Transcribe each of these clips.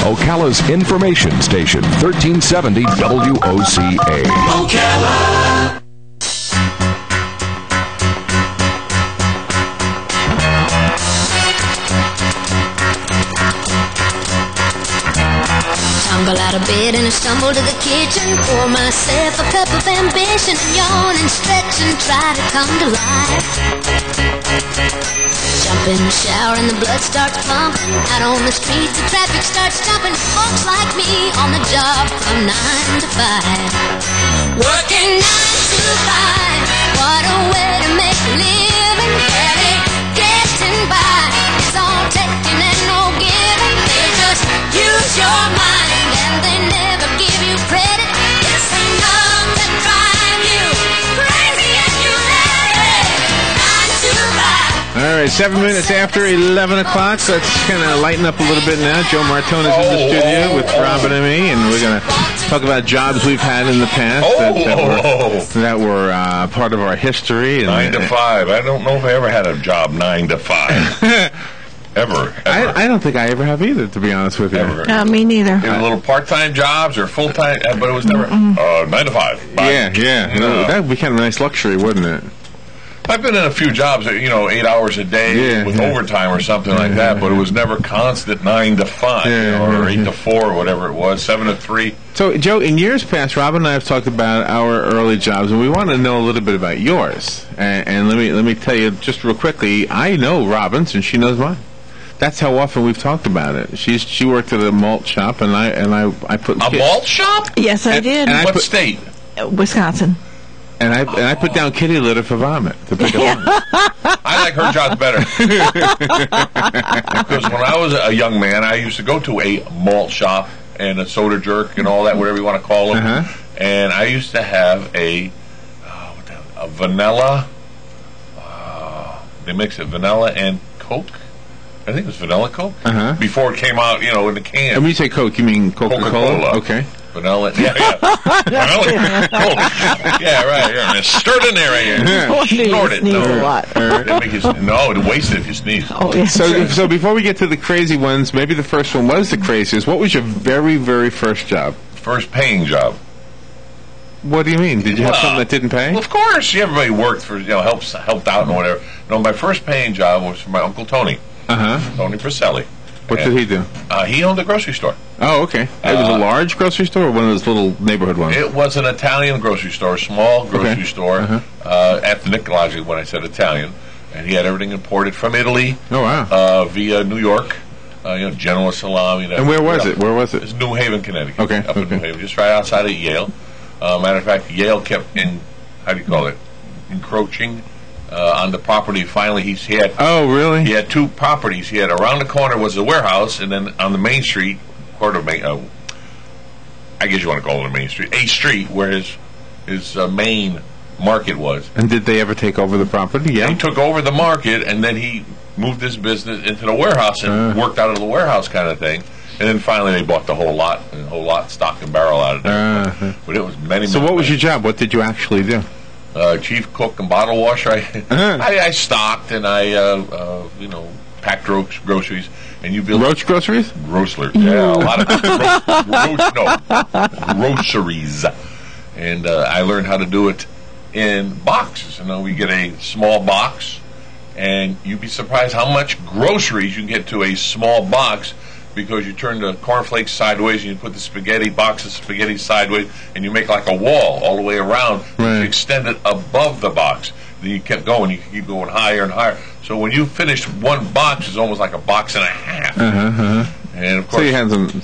Ocala's information station, 1370 WOCA. Ocala. Out of bed and I stumble to the kitchen. Pour myself a cup of ambition. Yawn and stretch and try to come to life. Jump in the shower and the blood starts pumping. Out on the street, the traffic starts jumping. Folks like me on the job from nine to five. Working nine to five. What a way to make a living. Barely getting by. It's all taking and no giving. They just use your mind All right, seven minutes after 11 o'clock. Let's kind of lighten up a little bit now. Joe Martone is in the studio with Robin and me, and we're going to talk about jobs we've had in the past that, that were, that were uh, part of our history. And, Nine to five. I don't know if I ever had a job nine to five. ever. ever. I, I don't think I ever have either, to be honest with you. Ever. Uh, me neither. It was little part-time jobs or full-time, uh, but it was never uh, nine to five. Bye. Yeah, yeah. No. That would be kind of a nice luxury, wouldn't it? I've been in a few jobs, that, you know, eight hours a day Yeah, with yeah. overtime or something like that, but it was never constant nine to five you Yeah, know, or yeah, eight to four or whatever it was, seven to three. So, Joe, in years past, Robin and I have talked about our early jobs, and we want to know a little bit about yours. And, and let me let me tell you just real quickly. I know Robin's, and she knows mine. That's how often we've talked about it. She's she worked at a malt shop, and I and I I put A kid- malt shop? Yes, I And- did. and I what put- state? Uh, Wisconsin. and I and I put down kitty litter for vomit to pick up. I like her job better. Because when I was a young man, I used to go to a malt shop and a soda jerk and all that, whatever you want to call them. Uh-huh. And I used to have a, uh, what the hell, a vanilla. Uh, they mix it vanilla and Coke. I think it was vanilla Coke Uh-huh. before it came out, you know, in the can. And when you say Coke, you mean Coca Cola? Okay. Vanilla, yeah, yeah. vanilla Coke. Yeah, right. Yeah, stir it in there, right here. What Snort it. No. a lot? They make you, no, it wastes it if you sneeze. Oh, yeah. So, so before we get to the crazy ones, maybe the first one was the craziest. What was your very, very first job? First paying job. What do you mean? Did you have Well, something that didn't pay? Well, of course, you everybody worked for you know helps helped out and whatever. No, my first paying job was for my uncle Tony, Uh huh. Tony Priscelli. What did he do? Uh, he owned a grocery store. Oh, okay. it was a Uh, large grocery store or one of those little neighborhood ones? It was an Italian grocery store, small grocery Okay. store, Uh-huh. uh, ethnic logic when I said Italian, and he had everything imported from Italy oh, wow. uh, via New York. Uh, you know, Genoa salami. and where was it? Where was it? It's New Haven, Connecticut. Okay, Up in okay. New Haven, just right outside of Yale. Uh, matter of fact, Yale kept in, how do you call it, encroaching uh, on the property. Finally, he's, he had Oh, really? he had two properties. He had around the corner was the warehouse, and then on the main street, quarter of main, uh, I guess you want to call it a main street, a street where his his uh, main market was. And did they ever take over the property? Yeah, he took over the market, and then he moved his business into the warehouse and Uh. worked out of the warehouse kind of thing. And then finally, they bought the whole lot, and the whole lot, stock and barrel out of there. Uh, but it was many. so, many, what was your job? What did you actually do? Uh, chief cook and bottle washer. I, Uh-huh. I, I stocked and I, uh, uh, you know, packed ro- groceries. And you build Roach groceries? Groceries. Yeah, a lot of ro- ro- no, groceries. And uh, I learned how to do it in boxes. You know, we get a small box, and you'd be surprised how much groceries you can get to a small box because you turn the cornflakes sideways and you put the spaghetti box of spaghetti sideways and you make like a wall all the way around Right. extend it above the box. Then you kept going, you keep going higher and higher. So when you finished one box, it's almost like a box and a half. Uh-huh, uh-huh. And of course So you had some.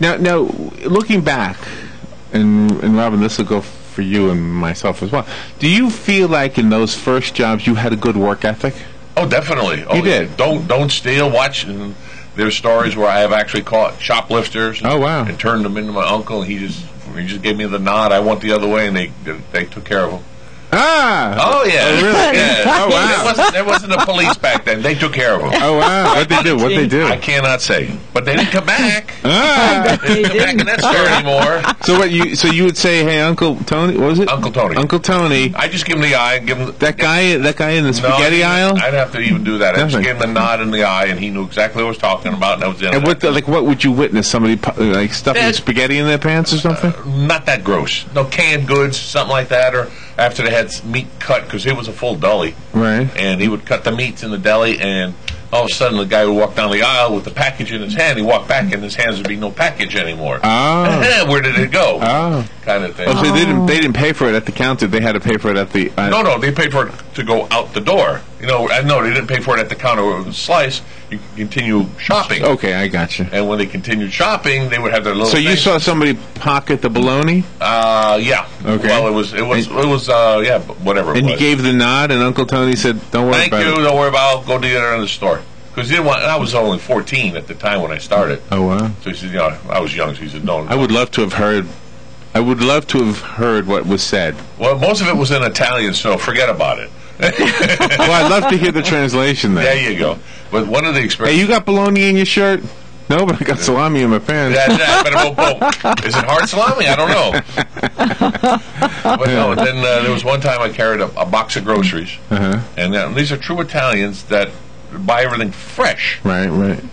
Now, now, looking back, and and Robin, this will go for you and myself as well. Do you feel like in those first jobs you had a good work ethic? Oh, definitely. Oh, You did? Don't don't steal. Watch. And there's stories where I have actually caught shoplifters. Oh, wow. And turned them into my uncle, and he just he just gave me the nod. I went the other way, and they they took care of them. Ah. Oh yeah, really? Yeah. Oh, wow. There wasn't, there wasn't a police back then. They took care of them. Oh wow! What they do? What they do? I cannot say, but they didn't come back. Ah. They didn't come back in that store anymore. So what you? So you would say, "Hey, Uncle Tony, what was it? Uncle Tony. Uncle Tony, I just give him the eye and give him that guy, that guy in the spaghetti I aisle." I'd have to even do that. I just Nothing. gave him the nod in the eye, and he knew exactly what I was talking about, and that was it. And what, the, like, what would you witness? Somebody like stuffing Yeah. spaghetti in their pants or something? Not that gross. No canned goods, something like that, or after they had meat cut because it was a full deli, right. and he would cut the meats in the deli, and all of a sudden the guy would walk down the aisle with the package in his hand. He walked back, and his hands would be no package anymore. Oh. Where did it go? Oh. Kind of thing. Oh, so they didn't. They didn't pay for it at the counter. They had to pay for it at the. Uh, No, no, they paid for it to go out the door. You know, I know they didn't pay for it at the counter where it was sliced. You could continue shopping. Okay, I got you. And when they continued shopping, they would have their little. So you thing. saw somebody pocket the bologna, Uh, yeah. Okay. Well, it was, it was, And- it was, uh, yeah, whatever. and you gave the nod, and Uncle Tony said, "Don't worry Thank about you. it." Don't worry about. it. I'll go do it in the store. Because he didn't want. I was only 14 at the time when I started. Oh wow! So he said, you know, I was young. So he said, no. I would love to have heard. I would love to have heard what was said. Well, most of it was in Italian, so forget about it. Well, I'd love to hear the translation There then. you go. But one of the Hey, you got bologna in your shirt? No, but I got salami in my pants. Yeah, yeah, but won't. Is it hard salami? I don't know. but no, then uh, there was one time I carried a, a box of groceries, Uh-huh. and uh, these are true Italians that buy everything fresh. Right, right.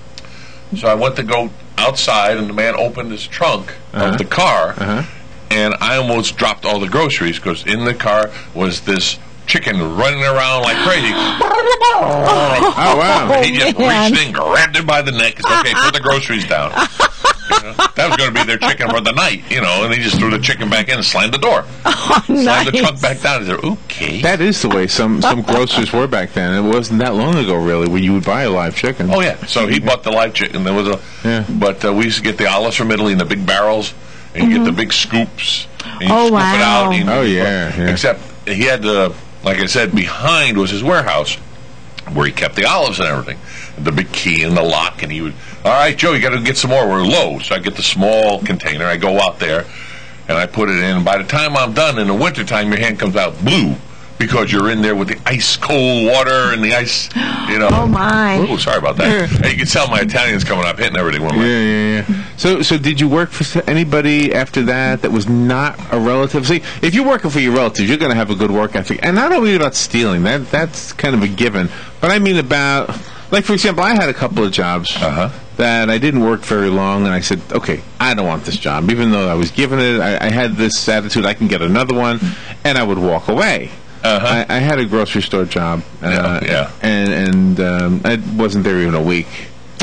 So I went to go outside, and the man opened his trunk Uh-huh. of the car, Uh-huh. and I almost dropped all the groceries because in the car was this chicken running around like crazy. Oh wow! he just man. reached in, grabbed it by the neck, and said, "Okay, put the groceries down." You know, that was going to be their chicken for the night, you know. And he just threw the chicken back in and slammed the door, slammed the nice. trunk back down. He said, "Okay." That is the way some some grocers were back then. It wasn't that long ago, really, when you would buy a live chicken. Oh yeah. So he bought the live chicken. There was a, Yeah. but uh, we used to get the olives from Italy in the big barrels, and you get the big scoops. And you Oh, scoop it out. and you- Oh, yeah, yeah. Except he had the, like I said, behind was his warehouse, where he kept the olives and everything, the big key and the lock, and he would. All right, Joe, you got to get some more. We're low, so I get the small container. I go out there, and I put it in. And By the time I'm done in the wintertime, your hand comes out blue. Because you're in there with the ice cold water and the ice, you know. Oh, my. Oh, sorry about that. Hey, you can tell my Italian's coming up, hitting everything one Yeah, way. yeah, yeah. So, so did you work for anybody after that that was not a relative? See, if you're working for your relatives, you're going to have a good work ethic, and don't only about stealing. That that's kind of a given. But I mean about, like for example, I had a couple of jobs Uh-huh. that I didn't work very long, and I said, okay, I don't want this job, even though I was given it. I, I had this attitude, I can get another one, and I would walk away. Uh-huh. I, I had a grocery store job, uh, Yeah, yeah. and and um, I wasn't there even a week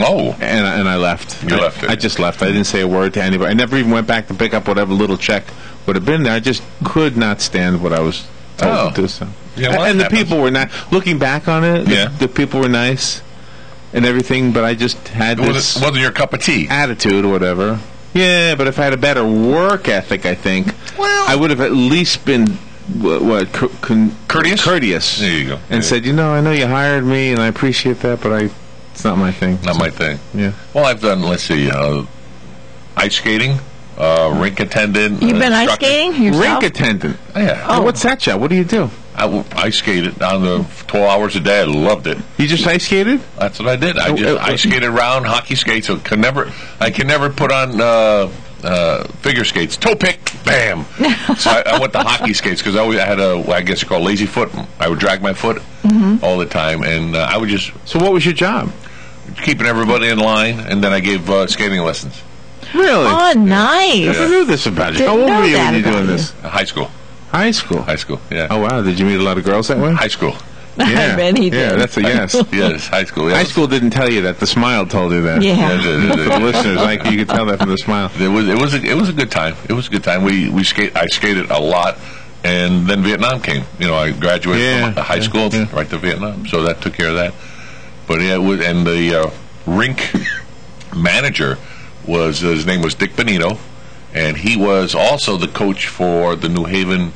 Oh, and I, and I left. You I, left it. I just left. I didn't say a word to anybody. I never even went back to pick up whatever little check would have been there. I just could not stand what I was told Oh. to do. So. Yeah, well, and the happens. people were not. Looking back on it, Yeah. the, people were nice and everything, but I just had it this wasn't, wasn't your cup of tea. attitude or whatever. Yeah, but if I had a better work ethic, I think Well- I would have at least been what, what con- Courteous? courteous, There you go. and Yeah. said, you know, I know you hired me, and I appreciate that, but I, it's not my thing. Not my thing. Yeah. Well, I've done, let's see, uh, ice skating, uh, rink attendant. You've uh, been ice skating yourself? Rink attendant. Oh, yeah. Oh. What's that job? What do you do? I, ice skated on the 12 hours a day. I loved it. You just ice skated? That's what I did. I just uh, ice skated around hockey skates. So can never, I can never put on uh, uh, figure skates. Toe pick, bam. so I, I went to hockey skates because I, always- I had a, I guess you call it lazy foot. I would drag my foot all the time, and uh, I would just So what was your job? keeping everybody in line, and then I gave uh, skating lessons. Really? Oh, nice. Never knew this about you. Didn't How old were you that when you were about doing you. this? High school, High school. high school, yeah, Oh wow! Did you meet a lot of girls that way? high school. Yeah. I bet he Yeah, that's a yes. yes, high school. Yeah. High school didn't tell you that. The smile told you that. Yeah. Yeah, it- it- For the listeners, like you could tell that from the smile. It was it was a, it was a good time. It was a good time. We we skate. I skated a lot, and then Vietnam came. You know, I graduated Yeah, from high school yeah. right to Vietnam, so that took care of that. But yeah, it was, and the uh, rink manager was his name was Dick Benito, and he was also the coach for the New Haven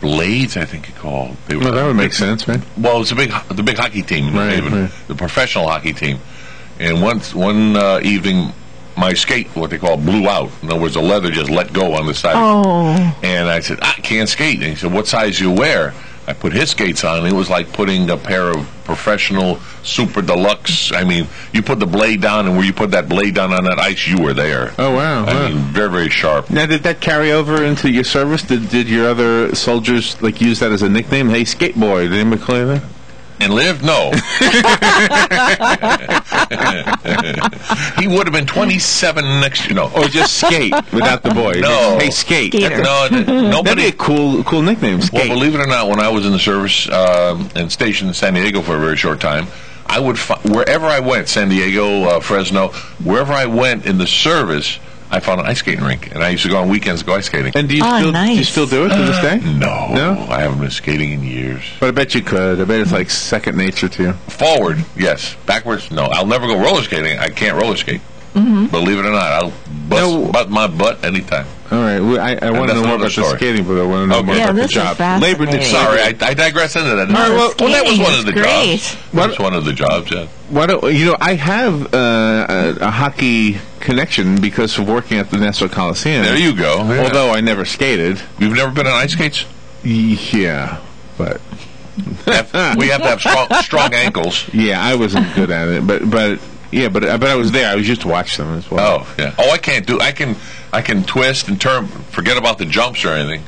Blades. I think he called. They were Well, that would make sense, right? well, it's a big the big hockey team in Right, Haven, right. the professional hockey team. And once one uh, evening, my skate, what they call blew out. In other words, the leather just let go on the side. Oh. And I said, I can't skate. And he said, What size you wear? I put his skates on. And it was like putting a pair of professional super deluxe. I mean, you put the blade down, and where you put that blade down on that ice, you were there. Oh, wow, I wow. mean, very, very sharp. Now, did that carry over into your service? Did did your other soldiers like use that as a nickname? Hey, skate boy. Did anybody call you that? And live? No. he would have been 27 next year. No. Or just skate without the boy? No. Hey, skate. Skater. No, th- That'd be nobody. a cool cool nickname. Well, Skate. believe it or not, when I was in the service um, and stationed in San Diego for a very short time, I would fi- wherever I went, San Diego, uh, Fresno, wherever I went in the service, I found an ice skating rink, and I used to go on weekends to go ice skating. and do you Oh, still do you still do it to this day? Uh, no, No? I haven't been skating in years. But I bet you could. I bet it's like second nature to you. Forward, yes. Backwards, no. I'll never go roller skating. I can't roller skate. Mm-hmm. Believe it or not, I'll bust, No. butt my butt anytime. All right. Well, I, I want to know more another about the skating, but I want to know Okay. more Yeah, about the this is job. fascinating. Labor did Sorry, I, I digress into that. All right, well- well, that was one of the great. jobs. That was one of the jobs, yeah. Why don't you know? I have uh, a, a hockey connection because of working at the Nassau Coliseum. There you go. Yeah. Although I never skated. You've never been on ice skates? Yeah, but we have to have strong, strong ankles. yeah, I wasn't good at it. But but yeah, but but I was there. I was just to watch them as well. Oh, yeah. Oh, I can't do. I can. I can twist and turn. Forget about the jumps or anything.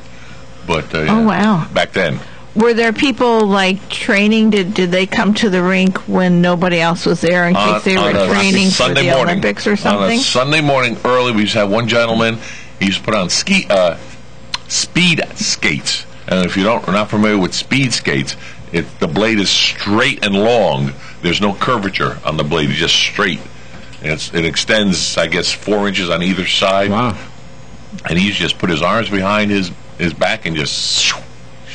But uh, Oh, wow. Back then, Were there people like training? Did did they come to the rink when nobody else was there in case on- they were on a training for Sunday the morning, Olympics or On something? a Sunday morning early, we just had one gentleman. He used to put on ski uh, speed skates. And if you don't are not familiar with speed skates, it the blade is straight and long. There's no curvature on the blade; it's just straight. And it's, it extends, I guess, four inches on either side. Wow. and he used to just put his arms behind his his back and just shoo,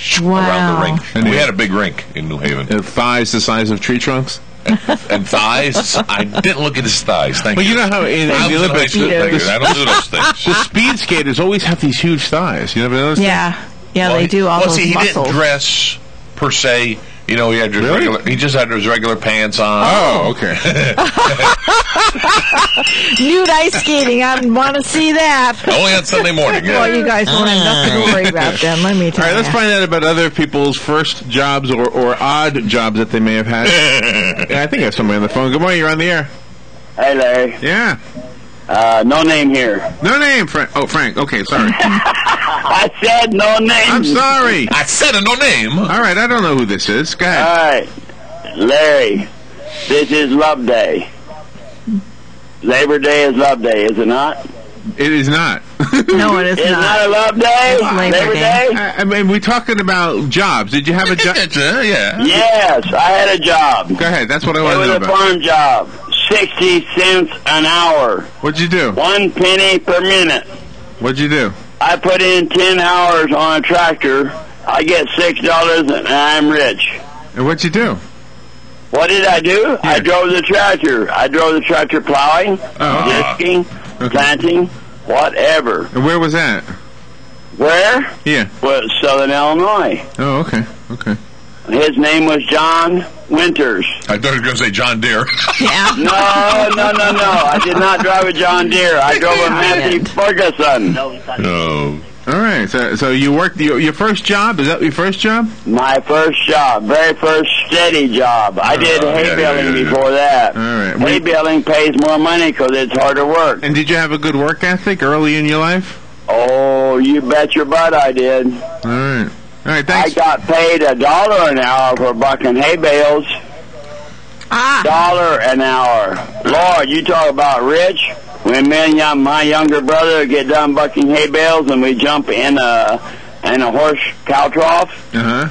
shoo around the rink. And we had a big rink in New Haven, Uh, thighs the size of tree trunks. and thighs. I didn't look at his thighs. Thank Well, you. But you know how in, in the was in high Olympics, the, the- I don't do those things. the speed skaters always have these huge thighs. You never noticed? that? yeah, yeah, Well, they he- do all well, those see, he muscles. didn't dress per se. You know, he had his Really? regular. He just had his regular pants on. Oh, oh. okay. Nude ice skating. I want to see that. Only on Sunday morning. Yeah. Well, you guys won't have nothing to worry about then. Let me All tell right, you. let's find out about other people's first jobs or, or odd jobs that they may have had. yeah, I think I have somebody on the phone. Good morning. You're on the air. Hey, Larry. Yeah. Uh, no name here. No name, Frank. Oh, Frank. Okay, sorry. I said no name. I'm sorry. I said a no name. All right, I don't know who this is. Go ahead. right, Larry. This is Love Day. Labor Day is Love Day, is it not? It is not. no, it is not. It's not, not. a Love Day. It's Labor Day. Day. I, I mean, we're talking about jobs. Did you have a job? Yeah. Yes, I had a job. Go ahead. That's what I It want to was know a about. farm job. Sixty cents an hour. What'd you do? One penny per minute. What'd you do? I put in ten hours on a tractor. I get six dollars and I'm rich. And what'd you do? What did I do? I drove the tractor. I drove the tractor plowing, Oh. Uh-huh. disking, planting, whatever. And where was that? Where? Yeah. Was Southern Illinois. Oh, okay. Okay. His name was John Winters. I thought you were going to say John Deere. Yeah. No, no, no, no. I did not drive a John Deere. I drove a Massey Ferguson. no. All right. So, so you worked your, your first job? Is that your first job? My first job, very first steady job. I uh, did Oh, hay yeah, baling yeah, yeah, yeah. before that. All right. Hay Wait. baling pays more money because it's harder work. And did you have a good work ethic early in your life? Oh, you bet your butt I did. All right. All right. I got paid a dollar an hour for bucking hay bales. Ah, Dollar an hour. Lord, you talk about rich. When me and young, my younger brother get done bucking hay bales and we jump in a in a horse cow trough, Uh huh.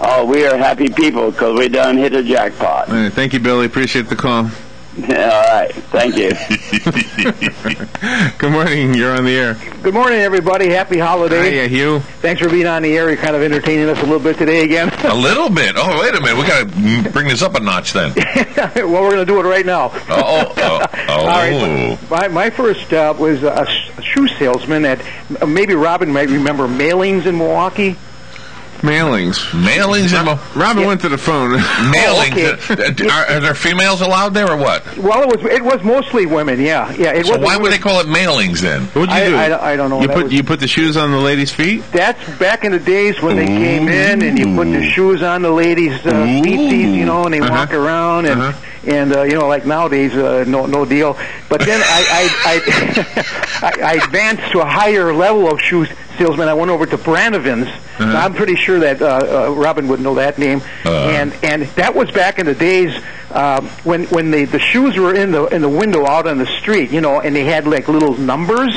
oh, we are happy people because we done hit a jackpot. All right. Thank you, Billy. Appreciate the call. All right, thank you. Good morning. You're on the air. Good morning, everybody. Happy holiday. Hiya, Hugh. Thanks for being on the air. You're kind of entertaining us a little bit today again. A little bit. Oh, wait a minute. We got to bring this up a notch then. well, we're going to do it right now. Oh, oh, oh. All right. My, my first job was a, sh- a shoe salesman at, uh, maybe Robin might remember Mailings in Milwaukee. Mailings. Mailings and mo- Robin went to the phone. mailings. okay. Uh, Are, are there females allowed there or what? Well, it was it was mostly women. Yeah, yeah. It So was. why would they call it mailings then? What'd you I- do? I- I don't know. You put was- you put the shoes on the ladies' feet. That's back in the days when they came in and you put the shoes on the ladies' uh, feetsies, you know, and they Uh-huh. walk around and Uh-huh. And uh, you know, like nowadays, uh, no no deal. But then I I I, I, advanced to a higher level of shoes salesman. I went over to Branovin's. Uh-huh. I'm pretty sure that uh, uh, Robin would know that name. and and that was back in the days um, when when the the shoes were in the in the window out on the street, you know, and they had like little numbers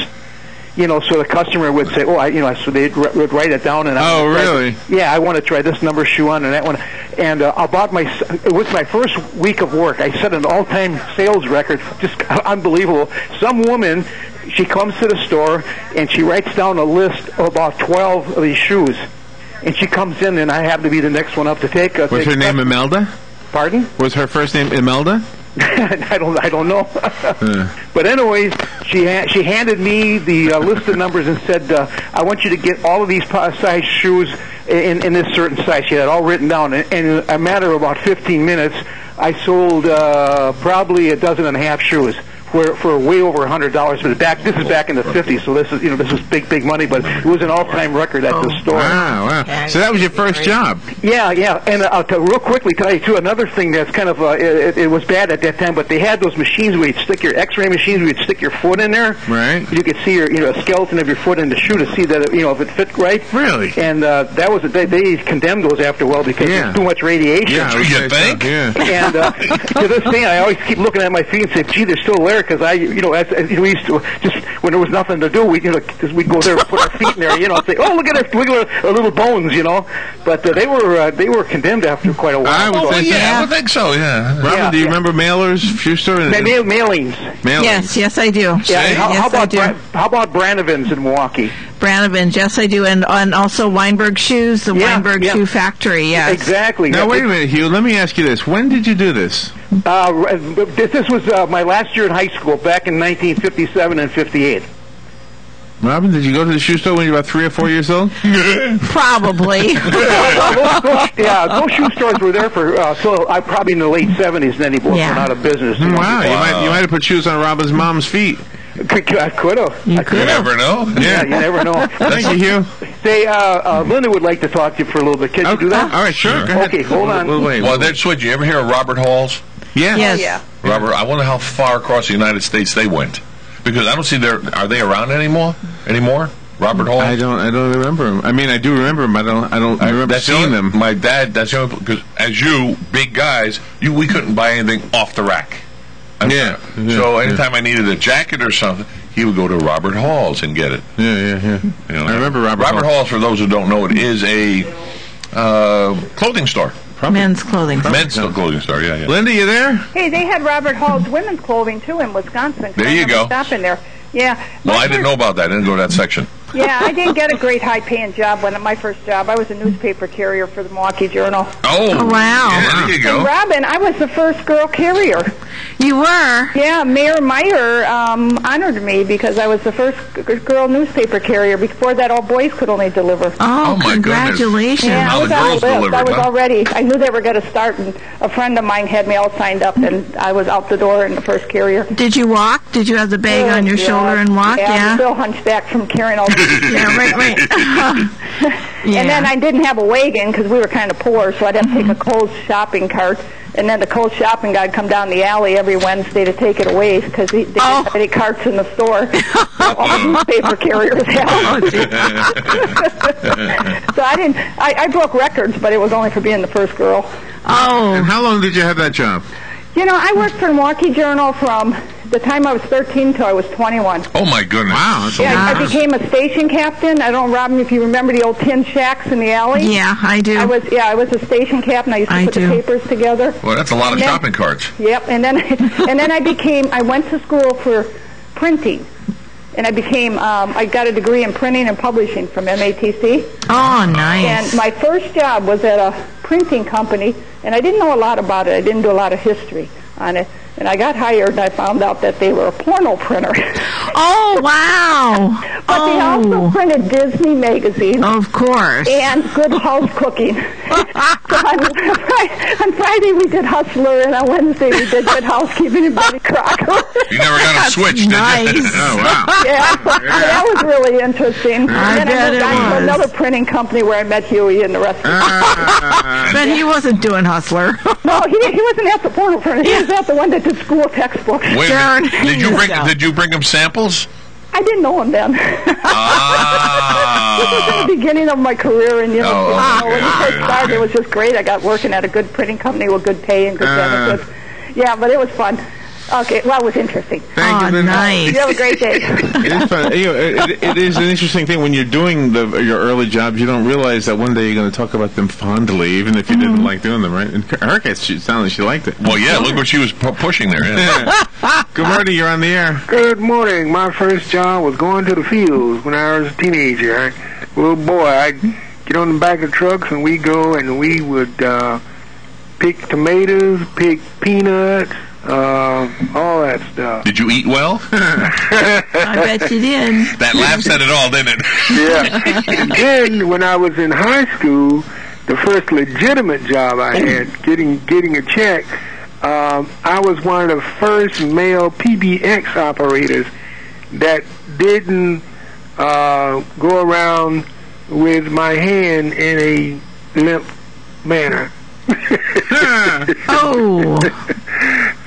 you know, so the customer would say, "Oh, I, you know," so they would write it down, and I Oh, really? Yeah, I want to try this number shoe on and that one. And uh, about my, it was my first week of work. I set an all-time sales record, just unbelievable. Some woman, she comes to the store and she writes down a list of about twelve of these shoes, and she comes in, and I happen to be the next one up to take. Uh, Was her name Imelda? Pardon? Was her first name Imelda? I don't. I don't know. but anyways, she ha- she handed me the uh, list of numbers and said, uh, "I want you to get all of these size shoes in in this certain size." She had it all written down, and in a matter of about 15 minutes, I sold uh, probably a dozen and a half shoes. For, for way over a hundred dollars, but back this is back in the fifties, so this is you know this is big big money, but it was an all time record at the store. Wow, wow. So that was your first job. Yeah, yeah, and uh, to real quickly tell you too another thing that's kind of uh, it, it was bad at that time, but they had those machines where you'd stick your X-ray machines where you'd stick your foot in there. Right. You could see your you know skeleton of your foot in the shoe to see that you know if it fit right. Really? And uh, that was they, they condemned those after a while because Yeah. there's too much radiation. Yeah, I would You think? Yeah. And uh, to this day, I always keep looking at my feet and say, "Gee, they're still there." Because I, you know, as, as we used to just when there was nothing to do, we, you know, just we'd go there and put our feet in there, you know, and say, "Oh, look at our, look at our, our little bones," you know. But uh, they were uh, they were condemned after quite a while. I would Oh, say so. yeah, I would think so. Yeah. Robin, Yeah, do you yeah. remember mailers, shoe store? Ma- mail, mailings. Yes, yes, I do. Yeah. How, yes, how about I do. Bra- how about Branovin's in Milwaukee? Branovin's, yes, I do, and and also Weyenberg Shoes, the Yeah, Weyenberg yeah. Shoe Factory. Yes. Exactly. Now wait a minute, Hugh. Let me ask you this: When did you do this? Uh, this, this was uh, my last year in high school, back in 1957 and 58. Robin, did you go to the shoe store when you were about three or four years old? Probably. those, those, yeah, those shoe stores were there for uh, so I probably in the late 70s, and then they both Yeah. went out of business. you. Wow, you might you might have put shoes on Robin's mom's feet. Could, I could have. You You never know. Yeah, you never know. Thank you, Hugh. Say, uh, uh, Linda would like to talk to you for a little bit. Can you do that? All right, sure. Go ahead. Okay, hold on. We'll wait. Well, that's what you ever hear of Robert Halls? yeah. yes. Yeah. Robert, I wonder how far across the United States they went, because I don't see their. Are they around anymore? Anymore? Robert Hall. I don't. I don't remember him. I mean, I do remember him. I don't. I don't. I remember that's seeing only- them. My dad. That's the only because as you big guys, you we couldn't buy anything off the rack. I mean, Yeah, yeah, so yeah. anytime I needed a jacket or something, he would go to Robert Hall's and get it. Yeah, yeah, yeah. You know, I remember Robert. Robert Hall. Hall's, for those who don't know, it is a uh, clothing store, Men's clothing. men's clothing store. Yeah, yeah. Linda, you there? Hey, they had Robert Hall's women's clothing too in Wisconsin. There I you remember go. Stopping there. Yeah. Well, My I didn't know about that. I didn't go to that section. Yeah, I didn't get a great high-paying job when my first job. I was a newspaper carrier for the Milwaukee Journal. Oh, Oh, wow. Yeah, there you go. And Robin, I was the first girl carrier. You were. Yeah, Mayor Maier um, honored me because I was the first g- girl newspaper carrier. Before that, all boys could only deliver. Oh, Oh, my goodness. congratulations. Yeah, Now I was the girls the list. I was huh? already. I knew they were going to start, and a friend of mine had me all signed up, and I was out the door in the first carrier. Did you walk? Did you have the bag on your Oh, shoulder and walk? Yeah, Yeah. I'm still hunchback from carrying all. The Yeah, right, right. Um, yeah. And then I didn't have a wagon because we were kind of poor, so I'd have to take a mm-hmm. Kohl's shopping cart. And then the Kohl's shopping guy'd come down the alley every Wednesday to take it away because they didn't Oh. have any carts in the store. all the newspaper carriers have. Oh, so I didn't. I, I broke records, but it was only for being the first girl. oh, And how long did you have that job? You know, I worked for the Milwaukee Journal from the time I was 13 till I was 21. Oh my goodness! Wow, that's a Yeah, I Wow. became a station captain. I don't, know, Robin, if you remember the old tin shacks in the alley. yeah, I do. I was, yeah, I was a station captain. I used to I put do. the papers together. Well, that's a lot of And then- shopping carts. Yep, and then and then I became. I went to school for printing, and I became. Um, I got a degree in printing and publishing from MATC. oh, nice. And my first job was at a printing company, and I didn't know a lot about it. I didn't do a lot of history on it. And I got hired, and I found out that they were a porno printer. oh, wow. But they also printed Disney magazine. Of course. And Good House Cooking. so on, on Friday we did Hustler, and on Wednesday we did Good Housekeeping and Betty Crocker. You never got a switch, did nice. you? Oh wow. yeah, so that was really interesting. I and bet then it I moved on to another printing company where I met Huey and the rest of Ah. But he wasn't doing Hustler. No, he, he wasn't at the porno printer. He was at the one that did school textbooks. Wait a Darn. Did you bring did you bring him samples? I didn't know him then. This was Ah. in the beginning of my career, and you know, Oh, when. I first started, it was just great. I got working at a good printing company with good pay and good Ah. benefits. Yeah, but it was fun. Okay, well, it was interesting. Thank Oh, you, Linda. nice. You have a great day. It is fun. You know, it, it is an interesting thing when you're doing the, your early jobs. You don't realize that one day you're going to talk about them fondly, even if you Mm-hmm. didn't like doing them. Right? In her case, she it sounded like she liked it. Well, yeah. Look what she was pu- pushing there. Yeah. Good morning. You're on the air. Good morning. My first job was going to the fields when I was a teenager. I, little boy, I'd get on the back of trucks and we go and we would uh, pick tomatoes, pick peanuts, uh, all that stuff. Did you eat well? I bet you did. That laugh said it all, didn't it? Yeah. and then when I was in high school, the first legitimate job I had, getting getting a check, um, I was one of the first male PBX operators that didn't uh, go around with my hand in a limp manner. Oh,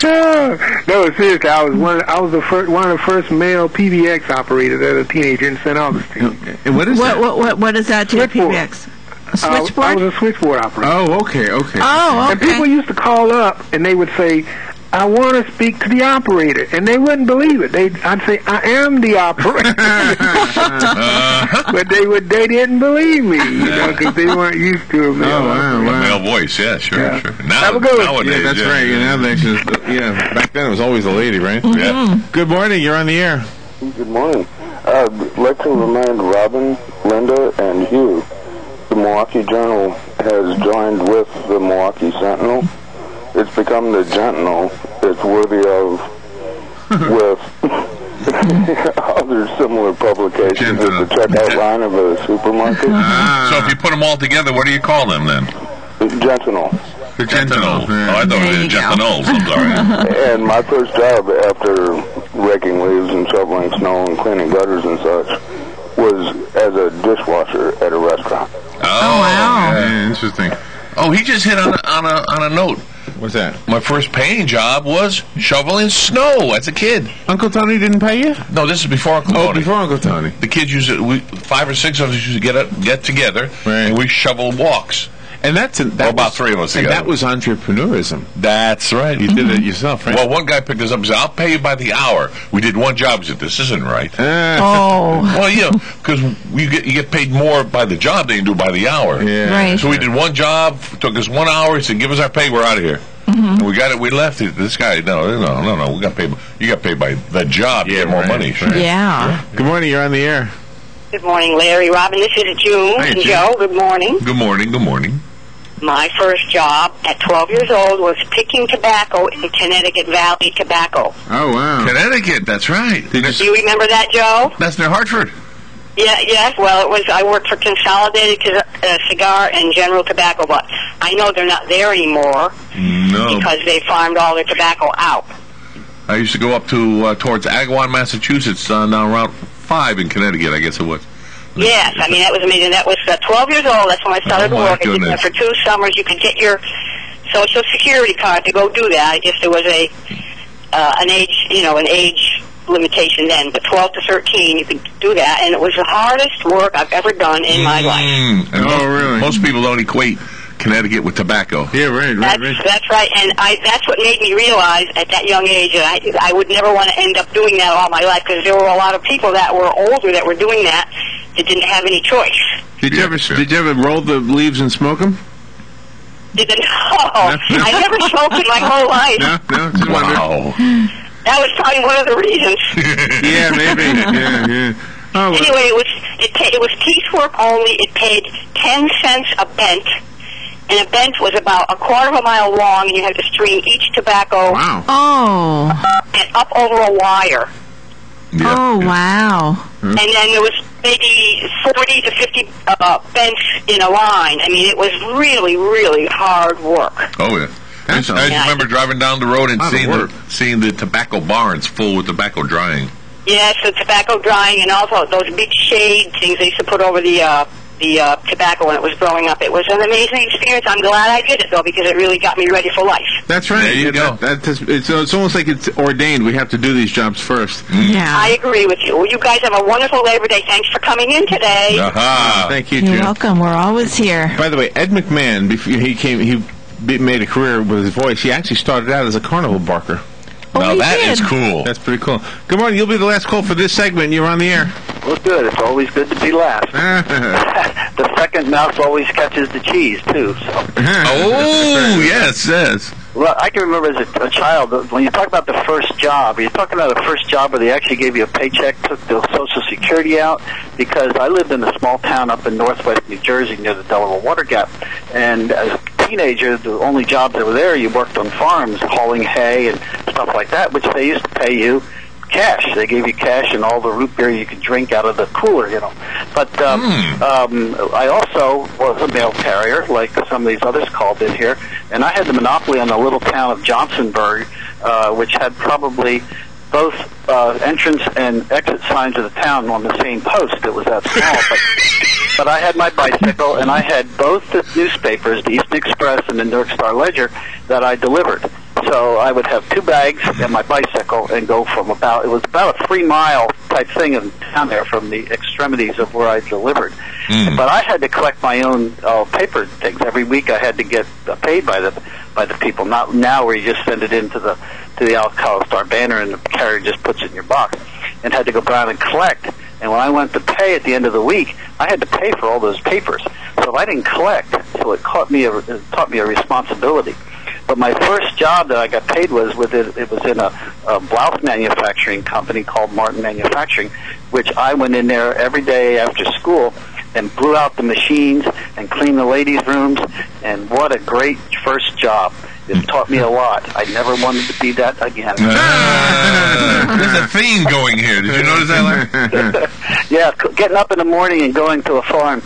no, seriously, I was one. I was the first, one of the first male PBX operators as a teenager in St. Augustine. And eh, what is what that? what what what is that to Switchboard. PBX? A I, I switchboard? I was a switchboard operator. Oh, okay, okay. oh, okay. And people used to call up and they would say, I want to speak to the operator. And they wouldn't believe it. They'd, I'd say, I am the operator. but they would, they didn't believe me, you know, because they weren't used to it. Oh, wow, A wow. male voice, yeah, sure, Yeah. sure. Now, Have a good nowadays, Yeah, that's yeah. right. You know, they just, yeah. Back then, it was always a lady, right? Mm-hmm. Yeah. Good morning. You're on the air. Good morning. I'd like to remind Robin, Linda, and Hugh the Milwaukee Journal has joined with the Milwaukee Sentinel. It's become the Sentinel. It's worthy of with other similar publications at the checkout line of a supermarket. Ah. So if you put them all together, what do you call them then? Gentinal. The Gentinals. Oh, I thought There it was go. Gentinals. I'm sorry. And my first job after raking leaves and shoveling snow and cleaning gutters and such was as a dishwasher at a restaurant. Oh, oh wow. Yeah, interesting. Oh, he just hit on a, on a on a note. What's that? My first paying job was shoveling snow as a kid. Uncle Tony didn't pay you? No, this is before Uncle Oh, Tony. before Uncle Tony. The kids used to, we, five or six of us used to get up, get together, Right. and we shoveled walks. And that's that Well, about was- three of us And that was entrepreneurism. That's right. You did it yourself, right? Well, one guy picked us up and said, I'll pay you by the hour. We did one job. He said, this isn't right. Ah, Oh, well, yeah, because you get, you get paid more by the job than you do by the hour. yeah. Right. So we did one job, took us one hour. He said, "Give us our pay, we're out of here." Mm-hmm. And we got it. We left. He- This guy, no, no, no, no. We got paid. You got paid by the job. You get more right, money. right. yeah. Good morning. You're on the air. Good morning, Larry, Robin. This is June Hi, June. Joe. Good morning. Good morning. Good morning. My first job at 12 years old was picking tobacco in Connecticut Valley Tobacco. Oh wow. Connecticut. That's right. Do you remember that, Joe? That's near Hartford. Yeah, yes. Well, it was. I worked for Consolidated Ca- uh, Cigar and General Tobacco, but I know they're not there anymore No. because they farmed all their tobacco out. I used to go up to uh, towards Agawam, Massachusetts, uh, down Route Five in Connecticut. I guess it was. Yes, I mean that was amazing. That was uh, 12 years old. That's when I started Oh, to my work. I did goodness. that for two summers. You could get your social security card to go do that. I guess there was a uh, an age, you know, an age limitation then, but 12 to 13 you could do that, and it was the hardest work I've ever done in my life. Mm. And Oh, mo- really? Most people don't equate Connecticut with tobacco. Yeah, right, right, That's right. that's right, and I that's what made me realize at that young age that I I would never want to end up doing that all my life because there were a lot of people that were older that were doing that that didn't have any choice. Did you ever did you ever roll the leaves and smoke them? Didn't know. I never smoked in my whole life. No, no. Just wondered. Wow. That was probably one of the reasons. Yeah, maybe. yeah, yeah. Oh, well, Anyway, it was it, it was piecework only. It paid ten cents a bent, and a bent was about a quarter of a mile long, and you had to string each tobacco wow. Oh, and up over a wire. Yeah, Oh wow. and then there was maybe 40 to 50 uh, bench in a line. I mean, it was really, really hard work. Oh yeah. I just, I just remember driving down the road and Lot seeing the, seeing the tobacco barns full with tobacco drying. Yes, the tobacco drying and also those big shade things they used to put over the uh, the uh, tobacco when it was growing up. It was an amazing experience. I'm glad I did it though because it really got me ready for life. That's right. There you Yeah, go. That, that's, it's, it's almost like it's ordained. We have to do these jobs first. Yeah. I agree with you. Well, you guys have a wonderful Labor Day. Thanks for coming in today. Aha. Thank you, You're Jim. welcome. We're always here. By the way, Ed McMahon, before he came, he made a career with his voice. He actually started out as a carnival barker. Oh, now that did. is cool. That's pretty cool. Good morning. You'll be the last call for this segment. You're on the air. Well, good. It's always good to be last. the second mouse always catches the cheese too. So, Oh yes, yes. well, I can remember as a, a child when you talk about the first job. You're talking about a first job where they actually gave you a paycheck, took the Social Security out. Because I lived in a small town up in northwest New Jersey near the Delaware Water Gap, and as a teenager, the only jobs that were there, you worked on farms hauling hay and stuff like that, which they used to pay you cash. They gave you cash and all the root beer you could drink out of the cooler, you know. But um, um, I also was a mail carrier, like some of these others called in here, and I had the monopoly on the little town of Johnsonburg, uh, which had probably both uh, entrance and exit signs of the town on the same post. It was that small, but but I had my bicycle and I had both the newspapers, the Easton Express and the Newark Star Ledger, that I delivered. So I would have two bags and my bicycle and go from about it was about a three mile type thing in town there from the extremities of where I delivered. But I had to collect my own uh, paper things every week. I had to get uh, paid by the by the people. Not now where you just send it into the to the Ocala Star banner and the carrier just puts it in your box. And had to go down and collect. And when I went to pay at the end of the week, I had to pay for all those papers. So if I didn't collect, so it caught me a, it taught me a responsibility. But my first job that I got paid was with it. It was in a, a blouse manufacturing company called Martin Manufacturing, which I went in there every day after school and blew out the machines and cleaned the ladies' rooms. And what a great first job! It taught me a lot. I never wanted to be that again. Ah, there's a theme going here. Did you notice that? Yeah, getting up in the morning and going to a farm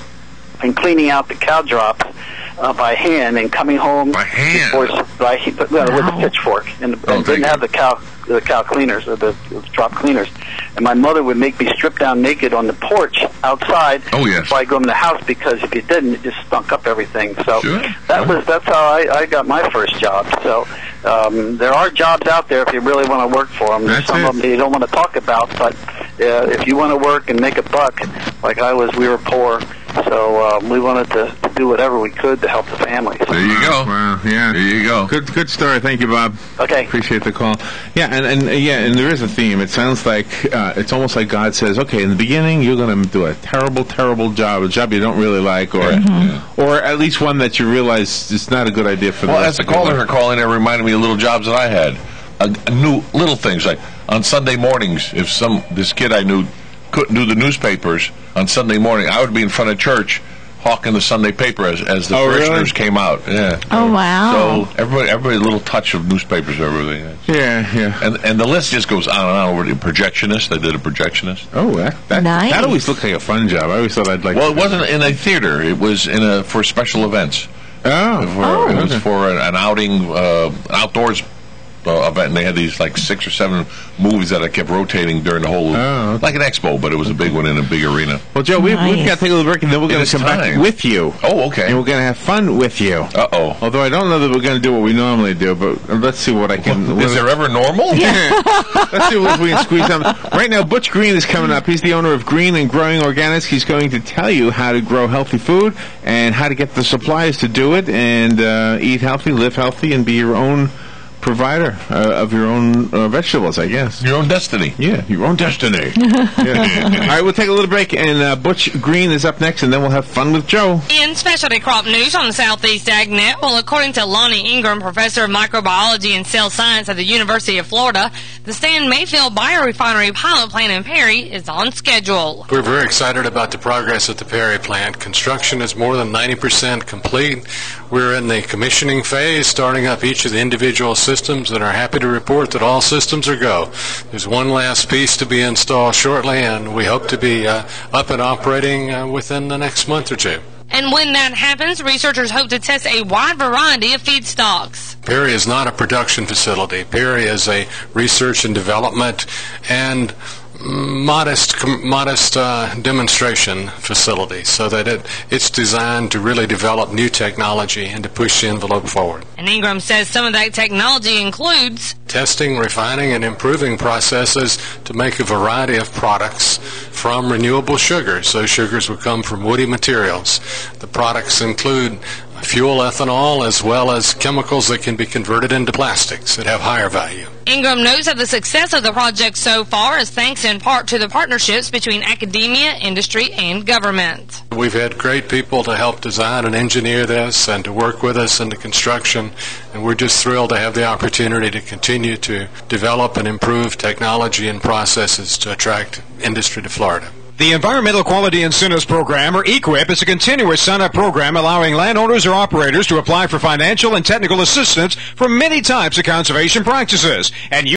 and cleaning out the cow drops uh, by hand and coming home By hand? before, by well, with a pitchfork and, and thank didn't you. have the cow the cow cleaners or the, the drop cleaners. And my mother would make me strip down naked on the porch outside Oh, yes. before I go in the house because if you didn't, it just stunk up everything. So Sure. that was that's how I, I got my first job. So um, there are jobs out there if you really want to work for them. That's Some it. of them you don't want to talk about, but uh, if you want to work and make a buck, like I was, we were poor, so um, we wanted to, to do whatever we could to help the family. There you go. Wow. Yeah. There you go. Good, good story. Thank you, Bob. Okay. Appreciate the call. Yeah, and, and uh, yeah, and there is a theme. It sounds like uh, it's almost like God says, "Okay, in the beginning, you're going to do a terrible, terrible job, a job you don't really like, or or at least one that you realize is not a good idea for the Well, rest as the of your caller life." her calling, it reminded me of little jobs that I had. Uh, new little things like on Sunday mornings, if some this kid I knew couldn't do the newspapers on Sunday morning, I would be in front of church hawking the Sunday paper as, as the Oh, really? parishioners came out. Yeah. Oh wow. So everybody, everybody, a little touch of newspapers, everything. Yeah, yeah. And and the list just goes on and on. Over the projectionist, I did a projectionist. Oh, that that, Nice. that always looked like a fun job. I always thought I'd like. Well, to it wasn't in a theater. It was in a for special events. that. For, Oh, It was okay. for an, an outing, uh, outdoors uh, event, and they had these like six or seven movies that I kept rotating during the whole, Oh, okay. like an expo, but it was a big one in a big arena. Well, Joe, we, we've got to take a little break, and then we're going to come back with you. Oh, okay. And we're going to have fun with you. Uh oh. Although I don't know that we're going to do what we normally do, but let's see what I can. Is there ever normal? Yeah. Let's see if we can squeeze them. Right now, Butch Green is coming up. He's the owner of Green and Growing Organics. He's going to tell you how to grow healthy food and how to get the supplies to do it and uh, eat healthy, live healthy, and be your own provider uh, of your own uh, vegetables, I guess. Your own destiny. Yeah, your own destiny. Yeah. All right, we'll take a little break, and uh, Butch Green is up next, and then we'll have fun with Joe. In specialty crop news on the Southeast AgNet, well, according to Lonnie Ingram, professor of microbiology and cell science at the University of Florida, The Stan Mayfield biorefinery pilot plant in Perry is on schedule. We're very excited about the progress at the Perry plant. Construction is more than 90% complete. We're in the commissioning phase, starting up each of the individual systems, and are happy to report that all systems are go. There's one last piece to be installed shortly, and we hope to be uh, up and operating uh, within the next month or two. And when that happens, researchers hope to test a wide variety of feedstocks. Perry is not a production facility. Perry is a research and development and modest modest uh, demonstration facility so that it it's designed to really develop new technology and to push the envelope forward. And Ingram says some of that technology includes testing, refining, and improving processes to make a variety of products from renewable sugars. Those sugars would come from woody materials. The products include fuel ethanol as well as chemicals that can be converted into plastics that have higher value. Ingram knows of the success of the project so far is thanks in part to the partnerships between academia, industry, and government. We've had great people to help design and engineer this and to work with us in the construction, and we're just thrilled to have the opportunity to continue to develop and improve technology and processes to attract industry to Florida. The Environmental Quality Incentives Program, or EQIP, is a continuous sign-up program allowing landowners or operators to apply for financial and technical assistance for many types of conservation practices. And you